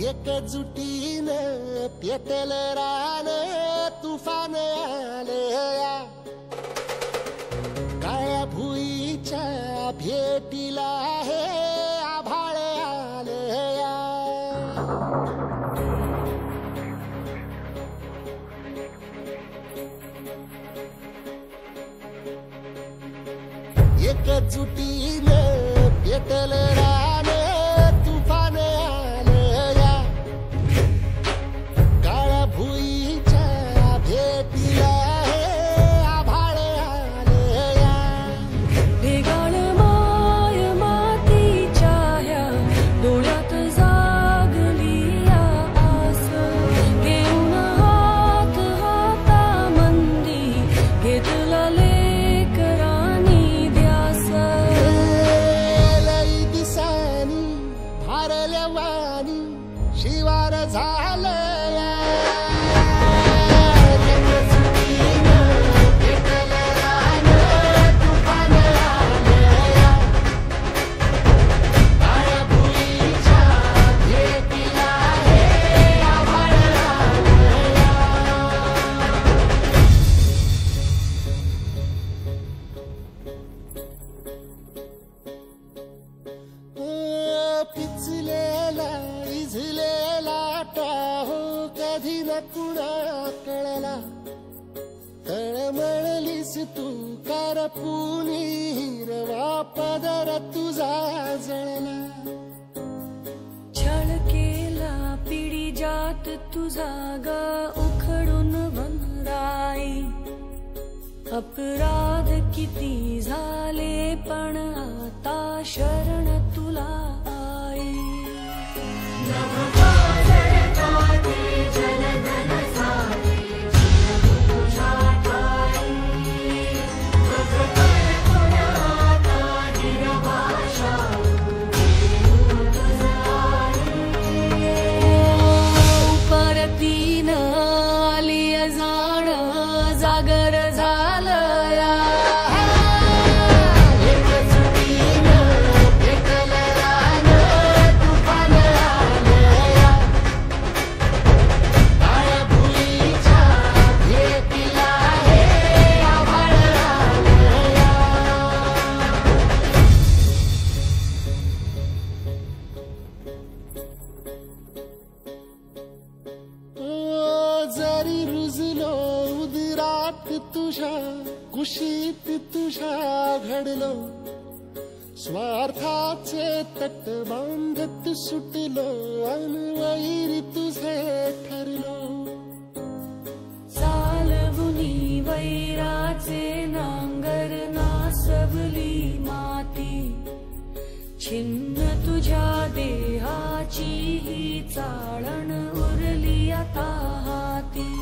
एकजुटीनं पेटेल रान तुफान आले काळ्या भुईच्या भेटीला हे आभाळ आलया एकजुटीनं पेटेल रान शिवार झालं. न कुणा कळला. तळमळलीस तू कर हिरवा पदर तुझा जळला. छळ केला पिढी जात तुझा ग उखडून वनराई अपराध किती झाले पण आता शरण तुझ्या कुशीत तुझ्या घडलो. स्वार्थाचे तट बांधत सुटलो अनवैरी तुझे ठरलो. चालवुनी वैराचे नांगर नासवली माती. छिन्न तुझ्या देहाची ही चाळण उरली आता हाती.